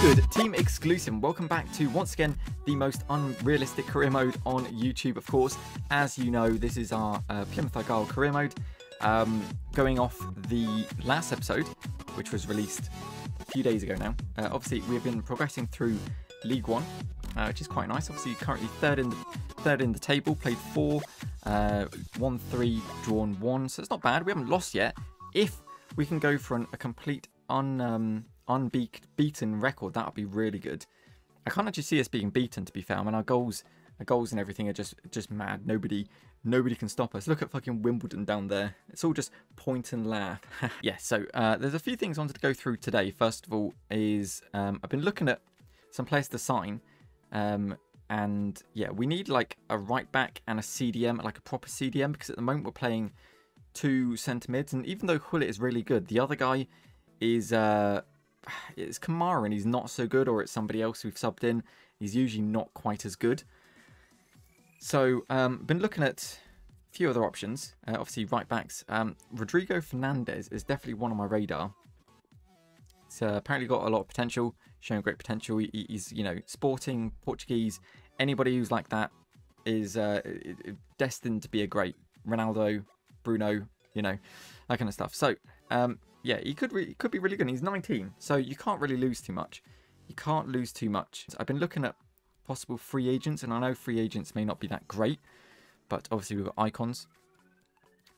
good? Team exclusive. Welcome back to once again the most unrealistic career mode on YouTube, of course. As you know, this is our uh, Plymouth Argyle career mode. Um, going off the last episode, which was released a few days ago now. Uh, obviously, we've been progressing through League One, uh, which is quite nice. Obviously, currently third in the third in the table. Played four, uh, three, drawn one. So it's not bad. We haven't lost yet. If we can go for an, a complete un um, unbeaten record, that would be really good. I can't actually see us being beaten, to be fair. I mean, our goals, our goals and everything are just just mad. Nobody nobody can stop us. Look at fucking Wimbledon down there. It's all just point and laugh. yeah, so uh, there's a few things I wanted to go through today. First of all is um, I've been looking at some players to sign. Um, and yeah, we need like a right back and a CDM, like a proper CDM, because at the moment we're playing two centre mids. And even though Hullet is really good, the other guy is uh, it's Kamara and he's not so good, or it's somebody else we've subbed in. He's usually not quite as good. So, um, been looking at a few other options. Uh, obviously, right backs. Um, Rodrigo Fernandez is definitely one on my radar. He's uh, apparently got a lot of potential, showing great potential. He, he's, you know, sporting, Portuguese. Anybody who's like that is uh, destined to be a great Ronaldo, Bruno, you know, that kind of stuff. So, um, yeah, he could he could be really good. He's 19, so you can't really lose too much. You can't lose too much. I've been looking at possible free agents, and I know free agents may not be that great, but obviously we've got icons.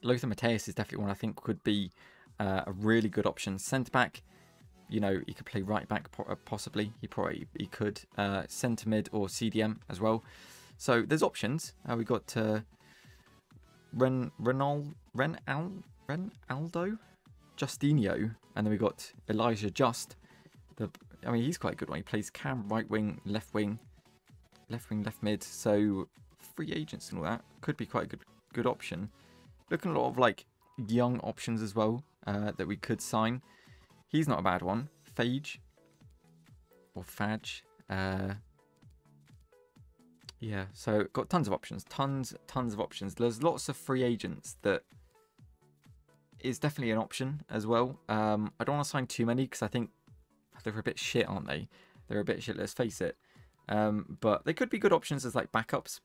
Lothar Matthäus is definitely one I think could be uh, a really good option. Centre back, you know, he could play right back uh, possibly. He probably he could uh, centre mid or CDM as well. So there's options. Uh, we got uh, Ren Renal Ren Al Ren Aldo Justinho, and then we got Elijah Just. The I mean, he's quite a good one. He plays cam, right wing, left wing, left wing, left mid. So free agents and all that could be quite a good good option. Looking a lot of like young options as well uh, that we could sign. He's not a bad one. Phage or Fadge. Uh, yeah, so got tons of options, tons, tons of options. There's lots of free agents that is definitely an option as well. Um, I don't want to sign too many because I think they're a bit shit, aren't they? They're a bit shit, let's face it. Um, but they could be good options as like backups.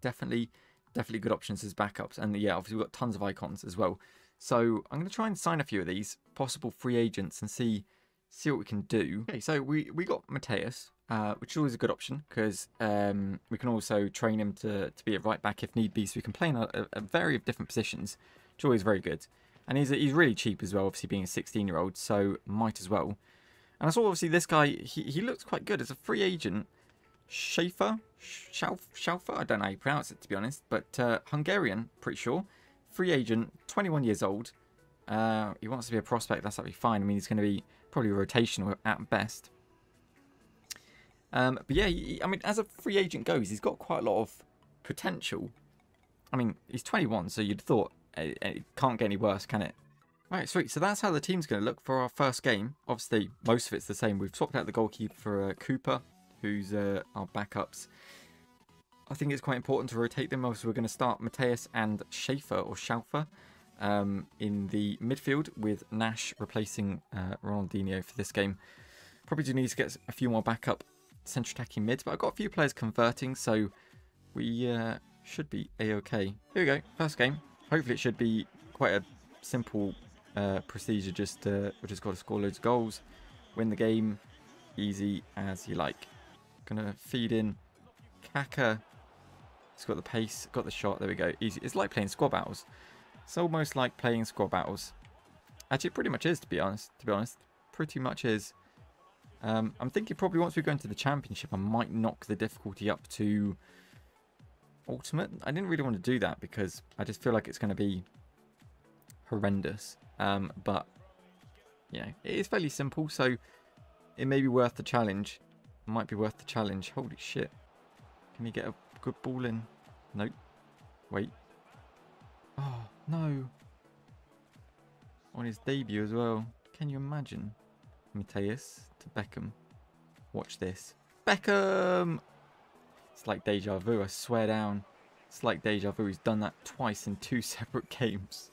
Definitely, definitely good options as backups. And yeah, obviously we've got tons of icons as well. So I'm going to try and sign a few of these possible free agents and see see what we can do. Okay, so we, we got Matthäus, uh, which is always a good option because um, we can also train him to, to be a right back if need be. So we can play in a, a, a variety of different positions which is always very good. And he's, he's really cheap as well, obviously being a 16-year-old, so might as well. And I saw obviously this guy, he, he looks quite good. As a free agent, Schaefer, Schaefer, I don't know how you pronounce it to be honest, but uh, Hungarian, pretty sure. Free agent, 21 years old. Uh, he wants to be a prospect, that's absolutely fine. I mean, he's going to be probably rotational at best. Um, but yeah, he, I mean, as a free agent goes, he's got quite a lot of potential. I mean, he's 21, so you'd thought it, can't get any worse, can it? Right, sweet. So that's how the team's going to look for our first game. Obviously, most of it's the same. We've swapped out the goalkeeper for uh, Cooper, who's uh, our backups. I think it's quite important to rotate them. Also, we're going to start Matthäus and Schaefer or Schaufer um, in the midfield with Nash replacing uh, Ronaldinho for this game. Probably do need to get a few more backup central attacking mids, but I've got a few players converting, so we uh, should be a-okay. Here we go, first game hopefully it should be quite a simple uh, procedure. Just uh, we just got to score loads of goals, win the game, easy as you like. Gonna feed in Kaka. It's got the pace, got the shot. There we go. Easy. It's like playing squad battles. It's almost like playing squad battles. Actually, it pretty much is, to be honest. To be honest, pretty much is. Um, I'm thinking probably once we go into the championship, I might knock the difficulty up to ultimate. I didn't really want to do that because I just feel like it's going to be horrendous. Um, but, you know, it is fairly simple, so it may be worth the challenge. It might be worth the challenge. Holy shit. Can he get a good ball in? Nope. Wait. Oh, no. On his debut as well. Can you imagine? Matthäus to Beckham. Watch this. Beckham! It's like deja vu, I swear down. It's like deja vu. He's done that twice in two separate games.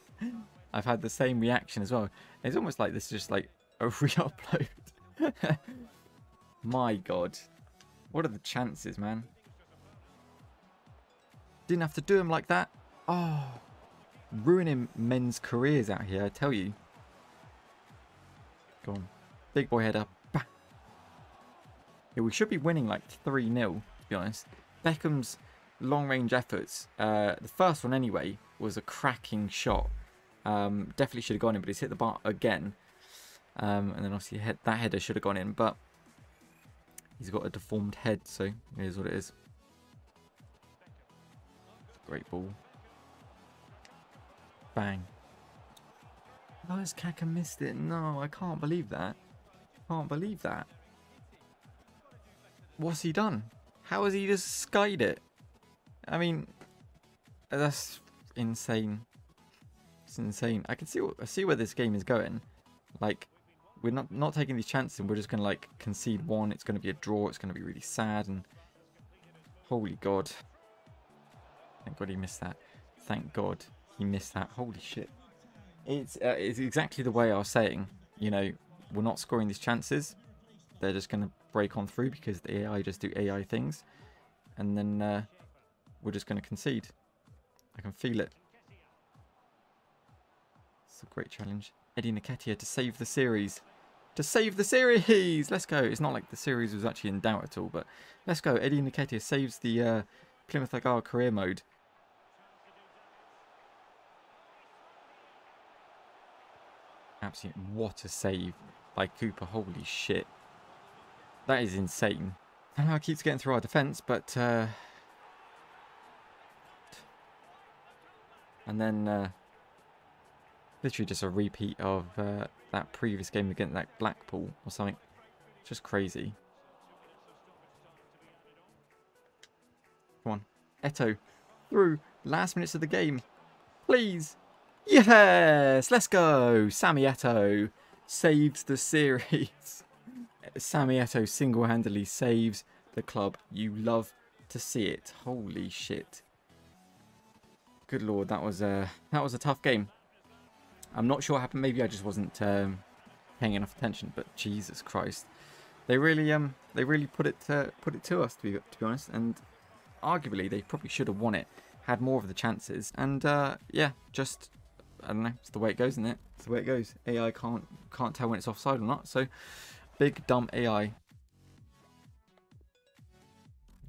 I've had the same reaction as well. It's almost like this is just like a re-upload. My God. What are the chances, man? Didn't have to do him like that. Oh, ruining men's careers out here, I tell you. Go on. Big boy head up. Yeah, we should be winning like 3-0, to be honest. Beckham's long-range efforts, uh, the first one anyway, was a cracking shot. Um, definitely should have gone in, but he's hit the bar again. Um, and then obviously that header should have gone in, but he's got a deformed head, so is what it is. Great ball. Bang. Has Kaka missed it? No, I can't believe that. Can't believe that. What's he done? How has he just skied it? I mean, that's insane. It's insane. I can see I see where this game is going. Like, we're not not taking these chances and we're just gonna like concede one. It's gonna be a draw. It's gonna be really sad and holy god. Thank God he missed that. Thank God he missed that. Holy shit. It's, uh, it's exactly the way I was saying. You know, we're not scoring these chances. They're just going to break on through because the AI just do AI things. And then uh, we're just going to concede. I can feel it. It's a great challenge. Eddie Nketiah to save the series. To save the series! Let's go. It's not like the series was actually in doubt at all, but let's go. Eddie Nketiah saves the uh, Plymouth Argyle career mode. Absolutely, what a save by Cooper. Holy shit. That is insane. It keeps getting through our defence, but... Uh... And then... Uh... Literally just a repeat of uh, that previous game against that Blackpool or something. Just crazy. Come on. Eto'o. Through. Last minutes of the game. Please. Yes, let's go. Sammy Eto'o saves the series. Sammy single-handedly saves the club. You love to see it. Holy shit. Good lord, that was a that was a tough game. I'm not sure what happened. Maybe I just wasn't um, paying enough attention. But Jesus Christ, they really um they really put it uh, put it to us to be to be honest. And arguably they probably should have won it, had more of the chances. And uh, yeah, just I don't know. It's the way it goes, isn't it? It's the way it goes. AI can't can't tell when it's offside or not. So, big dumb AI.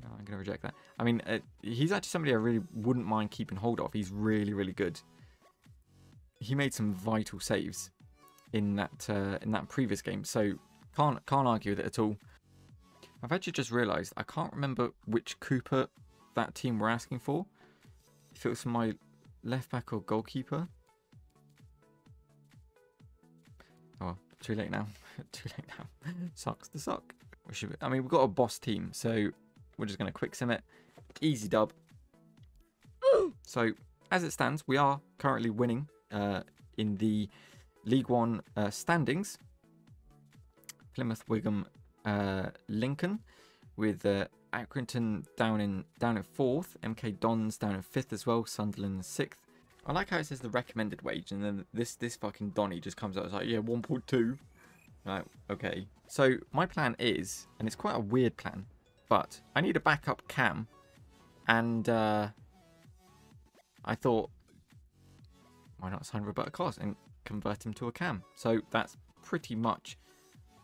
No, I'm gonna reject that. I mean, uh, he's actually somebody I really wouldn't mind keeping hold of. He's really, really good. He made some vital saves in that uh, in that previous game, so can't can't argue with it at all. I've actually just realised I can't remember which Cooper that team were asking for. If it was my left back or goalkeeper. Oh, too late now. too late now. Sucks to suck. We should. I mean, we've got a boss team, so we're just going to quick sim it. Easy dub. so, as it stands, we are currently winning uh, in the League One uh, standings. Plymouth, Wigan, uh, Lincoln, with uh, Accrington down in down in fourth, MK Dons down in fifth as well, Sunderland sixth, I like how it says the recommended wage, and then this this fucking Donny just comes out and like, yeah, 1.2. Right, okay. So my plan is, and it's quite a weird plan, but I need a backup cam, and uh, I thought, why not sign Roberto Carlos and convert him to a cam? So that's pretty much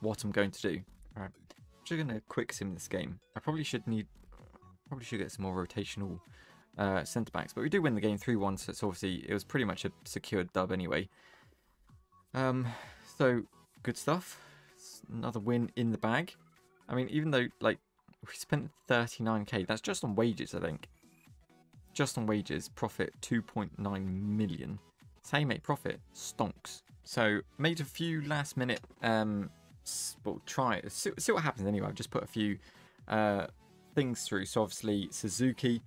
what I'm going to do. All right, I'm just gonna quick sim this game. I probably should need, probably should get some more rotational uh, centre backs. But we do win the game 3 1, so it's obviously it was pretty much a secured dub anyway. Um, so good stuff. It's another win in the bag. I mean, even though like we spent 39k, that's just on wages, I think. Just on wages, profit 2.9 million. Same mate profit stonks. So made a few last minute um well try see, see what happens anyway. I've just put a few uh things through. So obviously Suzuki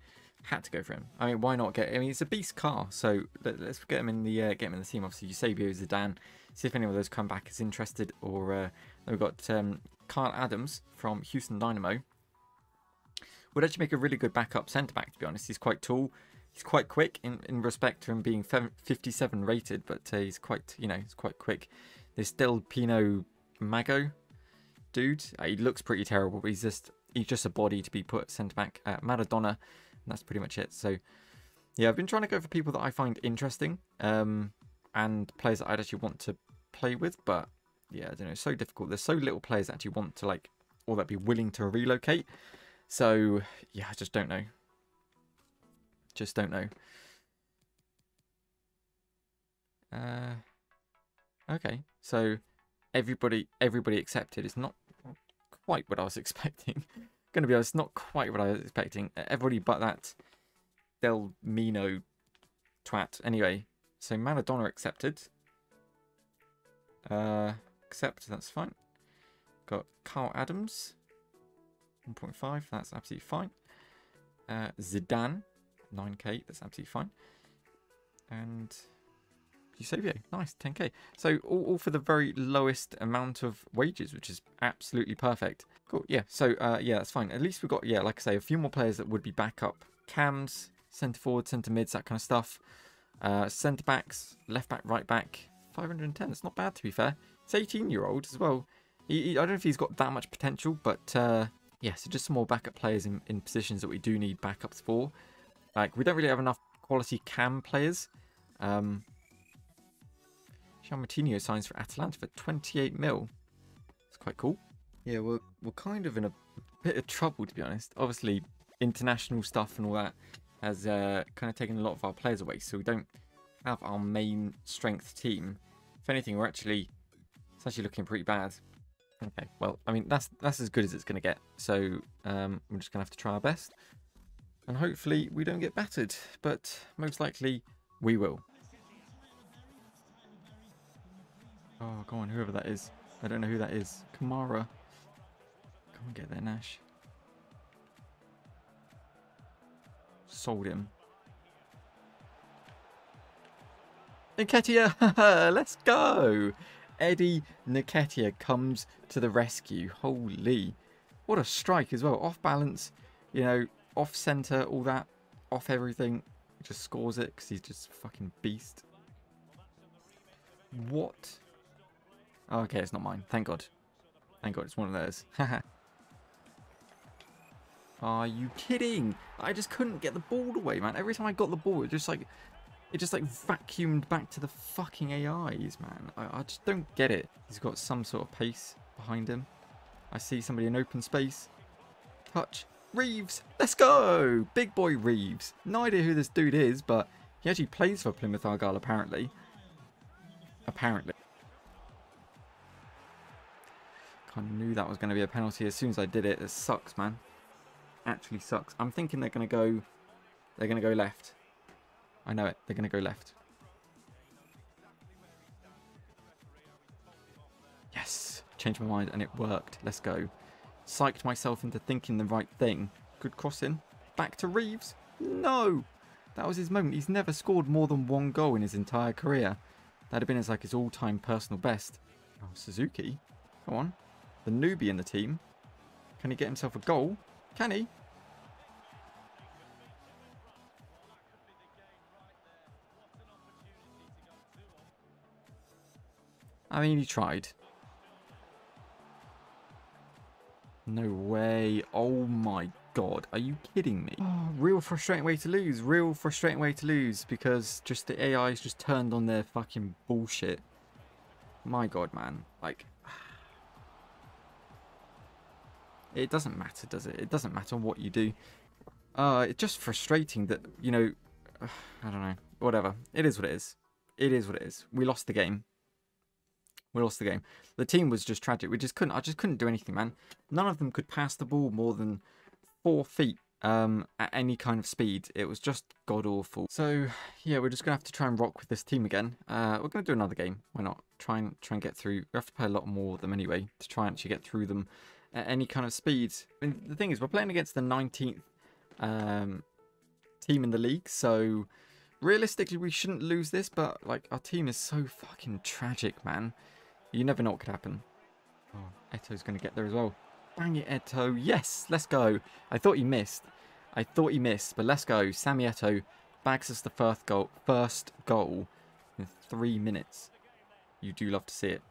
had to go for him. I mean, why not get? I mean, it's a beast car, so let, us get him in the uh, get him in the team. Obviously, Eusebio, Zidane. See if any of those come back is interested. Or uh, we've got um, Kyle Adams from Houston Dynamo. Would actually make a really good backup centre back. To be honest, he's quite tall. He's quite quick in, in respect to him being 57 rated, but uh, he's quite you know he's quite quick. There's still Pino Mago. dude. Uh, he looks pretty terrible, but he's just he's just a body to be put centre back. Uh, Maradona, that's pretty much it. So yeah, I've been trying to go for people that I find interesting um, and players that I'd actually want to play with, but yeah, I don't know, it's so difficult. There's so little players that actually want to like or that be willing to relocate. So yeah, I just don't know. Just don't know. Uh, okay, so everybody everybody accepted. It's not quite what I was expecting. Gonna be honest, not quite what I was expecting. Everybody but that Del Mino twat. Anyway, so Maradona accepted. Uh, accept, that's fine. Got Carl Adams, 1.5, that's absolutely fine. Uh, Zidane, 9k, that's absolutely fine. And Eusebio, nice, 10k. So all, all, for the very lowest amount of wages, which is absolutely perfect. Cool, yeah, so uh, yeah, that's fine. At least we've got, yeah, like I say, a few more players that would be backup cams, centre forward, centre mids, that kind of stuff. Uh, centre backs, left back, right back, 510. It's not bad to be fair. It's 18 year old as well. He, he, I don't know if he's got that much potential, but uh, yeah, so just some more backup players in, in positions that we do need backups for. Like, we don't really have enough quality cam players. Um, Jean Martino signs for Atalanta for 28 mil. It's quite cool. Yeah, we're, we're kind of in a bit of trouble, to be honest. Obviously, international stuff and all that has uh, kind of taken a lot of our players away, so we don't have our main strength team. If anything, we're actually it's actually looking pretty bad. Okay, well, I mean that's that's as good as it's going to get. So um, we're just going to have to try our best, and hopefully we don't get battered. But most likely we will. Oh, go on, whoever that is. I don't know who that is. Kamara. Come on, get there, Nash. Sold him. Nketiah, let's go. Eddie Nketiah comes to the rescue. Holy. What a strike as well. Off balance, you know, off centre, all that. Off everything. Just scores it because he's just fucking beast. What? Oh, okay, it's not mine. Thank God. Thank God, it's one of those. Are you kidding? I just couldn't get the ball away, man. Every time I got the ball, it just like it just like vacuumed back to the fucking AIs, man. I, I just don't get it. He's got some sort of pace behind him. I see somebody in open space. Touch. Reeves! Let's go! Big boy Reeves. No idea who this dude is, but he actually plays for Plymouth Argyle, apparently. Apparently. Kind of knew that was going to be a penalty as soon as I did it. It sucks, man. Actually sucks. I'm thinking they're going to go... They're going to go left. I know it. They're going to go left. Yes. Changed my mind and it worked. Let's go. Psyched myself into thinking the right thing. Good crossing. Back to Reeves. No. That was his moment. He's never scored more than one goal in his entire career. That'd have been his, like his all-time personal best. Oh, Suzuki. Come on. The newbie in the team. Can he get himself a goal? Can he? I mean, he tried. No way. Oh my god. Are you kidding me? Oh, real frustrating way to lose. Real frustrating way to lose because just the AI's just turned on their fucking bullshit. My god, man. Like... It doesn't matter, does it? It doesn't matter what you do. Uh, it's just frustrating that, you know... I don't know. Whatever. It is what it is. It is what it is. We lost the game. We lost the game. The team was just tragic. We just couldn't. I just couldn't do anything, man. None of them could pass the ball more than four feet um, at any kind of speed. It was just god awful. So yeah, we're just gonna have to try and rock with this team again. Uh, we're gonna do another game. Why not? Try and try and get through. We have to play a lot more of them anyway to try and actually get through them at any kind of speed. I mean, the thing is, we're playing against the 19th um, team in the league, so realistically, we shouldn't lose this. But like, our team is so fucking tragic, man. You never know what could happen. Oh, Eto's going to get there as well. Bang it, Eto'o. Yes, let's go. I thought he missed. I thought he missed, but let's go. Sammy Eto'o bags us the first goal, first goal in three minutes. You do love to see it.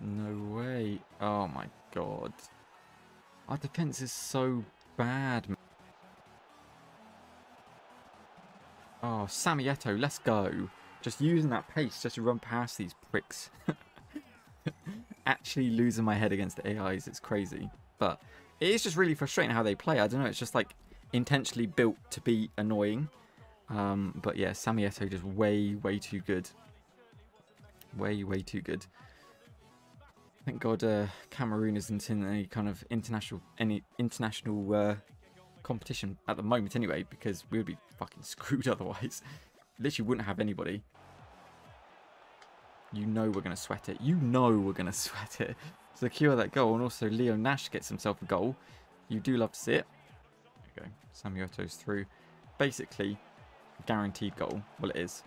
No way. Oh my god. Our defense is so bad. Man. Oh, Sammy Eto'o, let's go. Just using that pace just to run past these pricks. Actually losing my head against the AIs, it's crazy. But it is just really frustrating how they play. I don't know, it's just like intentionally built to be annoying. Um, but yeah, Sammy Eto'o just way, way too good. Way, way too good. Thank God uh, Cameroon isn't in any kind of international any international uh, competition at the moment anyway, because we would be fucking screwed otherwise. Literally wouldn't have anybody. You know we're going to sweat it. You know we're going to sweat it. Secure that goal, and also Leo Nash gets himself a goal. You do love to see it. There you go. Sammy Eto'o's through. Basically, guaranteed goal. Well, it is.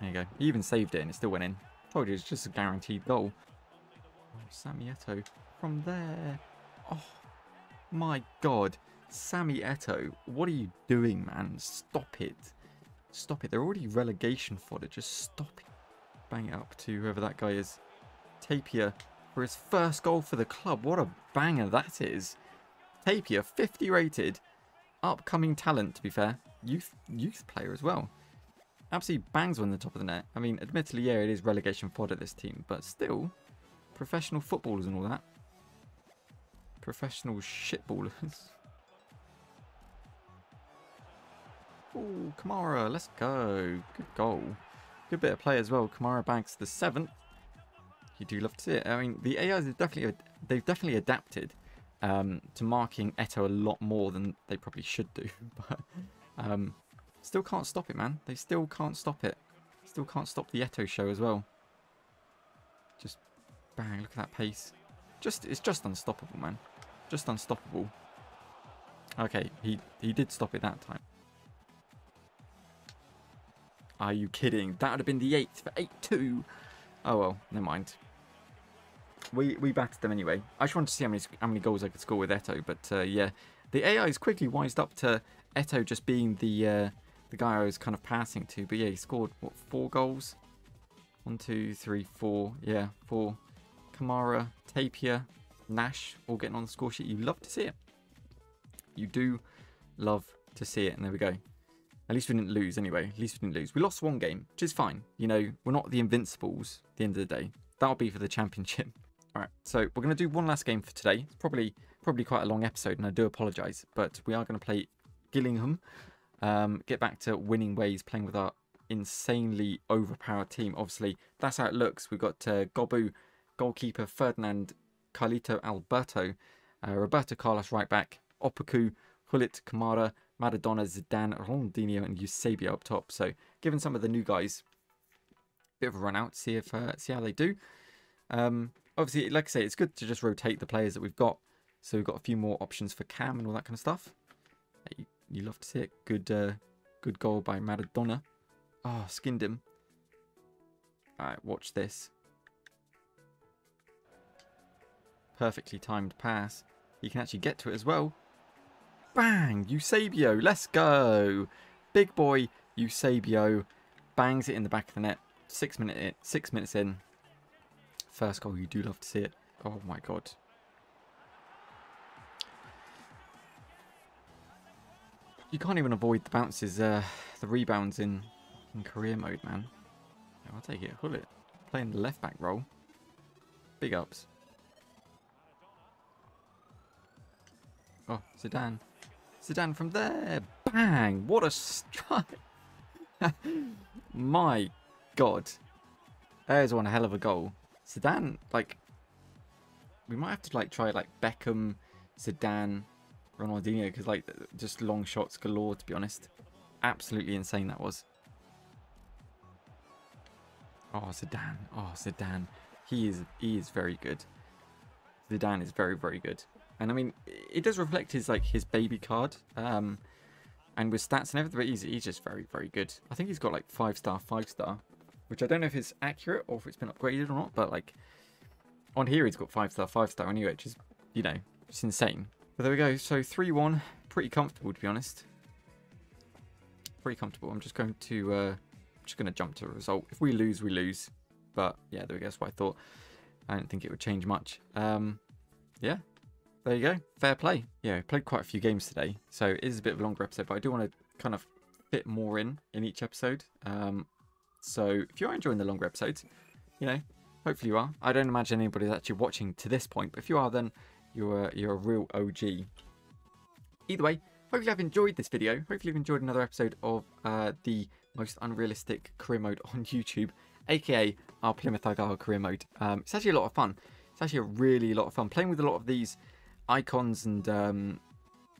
There you go. He even saved it, and it still went in. Told you, it's just a guaranteed goal. Oh, Sammy Eto'o from there. Oh, my God. Sammy Eto'o, what are you doing, man? Stop it. Stop it. They're already relegation fodder. Just stop it. Bang it up to whoever that guy is. Tapia for his first goal for the club. What a banger that is. Tapia, 50 rated. Upcoming talent, to be fair. Youth youth player as well. Absolutely bangs on the top of the net. I mean, admittedly, yeah, it is relegation fodder, this team. But still, professional footballers and all that. Professional shitballers. Oh, Kamara, let's go. Good goal. Good bit of play as well. Kamara Banks the seventh. You do love to see it. I mean, the AIs have definitely they've definitely adapted um, to marking Eto'o a lot more than they probably should do. but um, still can't stop it, man. They still can't stop it. Still can't stop the Eto'o show as well. Just bang! Look at that pace. Just it's just unstoppable, man. Just unstoppable. Okay, he he did stop it that time. Are you kidding? That would have been the 8th for 8-2. Oh well, never mind. We we battered them anyway. I just wanted to see how many how many goals I could score with Eto'o, but uh, yeah, the AI is quickly wised up to Eto'o just being the uh, the guy I was kind of passing to. But yeah, he scored what four goals? One, two, three, four. Yeah, four. Kamara, Tapia, Nash, all getting on the score sheet. You love to see it. You do love to see it, and there we go. At least we didn't lose anyway. At least we didn't lose. We lost one game, which is fine. You know, we're not the Invincibles at the end of the day. That'll be for the championship. All right, so we're going to do one last game for today. It's probably probably quite a long episode, and I do apologise, but we are going to play Gillingham. Um, get back to winning ways, playing with our insanely overpowered team. Obviously, that's how it looks. We've got uh, Gobu, goalkeeper Ferdinand, Carlito Alberto, uh, Roberto Carlos right back, Opoku, Hullet Kamara, Maradona, Zidane, Ronaldinho, and Eusebio up top. So, given some of the new guys, a bit of a run out, see if uh, see how they do. Um, obviously, like I say, it's good to just rotate the players that we've got. So we've got a few more options for Cam and all that kind of stuff. You, you love to see it. Good, uh, good goal by Maradona. Oh, skinned him. All right, watch this. Perfectly timed pass. You can actually get to it as well. Bang! Eusebio, let's go! Big boy Eusebio bangs it in the back of the net. Six minute in, six minutes in. First goal, you do love to see it. Oh my god. You can't even avoid the bounces, uh, the rebounds in, in career mode, man. I'll take it. Hullet. Playing the left back role. Big ups. Oh, Zidane. Zidane from there. Bang! What a strike. My God. There's one hell of a goal. Zidane, like, we might have to like try like Beckham, Zidane, Ronaldinho, because like just long shots galore. To be honest, absolutely insane that was. Oh Zidane, oh Zidane, he is he is very good. Zidane is very very good. And I mean, it does reflect his like his baby card, um, and with stats and everything. But he's he's just very very good. I think he's got like five star, five star, which I don't know if it's accurate or if it's been upgraded or not. But like on here, he's got five star, five star anyway, which is you know it's insane. But there we go. So three one, pretty comfortable to be honest. Pretty comfortable. I'm just going to uh, just going to jump to a result. If we lose, we lose. But yeah, there we go. That's what I thought. I don't think it would change much. Um, yeah, there you go. Fair play. Yeah, I played quite a few games today, so it is a bit of a longer episode, but I do want to kind of fit more in in each episode. Um, so if you are enjoying the longer episodes, you know, hopefully you are. I don't imagine anybody's actually watching to this point, but if you are, then you're you're a real OG. Either way, hopefully you've enjoyed this video. Hopefully you've enjoyed another episode of uh, the most unrealistic career mode on YouTube, aka our Plymouth Argyle career mode. Um, it's actually a lot of fun. It's actually a really lot of fun playing with a lot of these icons and um,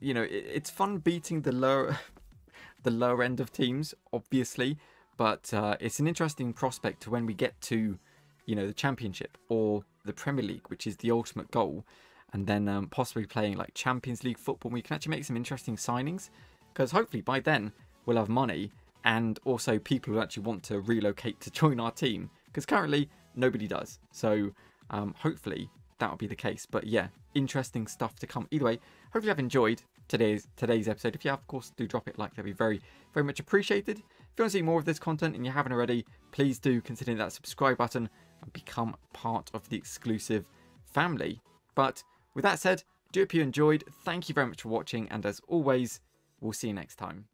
you know it, it's fun beating the lower the lower end of teams, obviously, but uh, it's an interesting prospect to when we get to you know the championship or the Premier League, which is the ultimate goal, and then um, possibly playing like Champions League football. We can actually make some interesting signings because hopefully by then we'll have money and also people who actually want to relocate to join our team because currently nobody does. So um, hopefully that will be the case. But yeah, interesting stuff to come. Either way, hopefully you have enjoyed today's today's episode. If you have, of course, do drop it like. That'd be very, very much appreciated. If you want to see more of this content and you haven't already, please do consider that subscribe button and become part of the exclusive family. But with that said, do hope you enjoyed. Thank you very much for watching, and as always, we'll see you next time.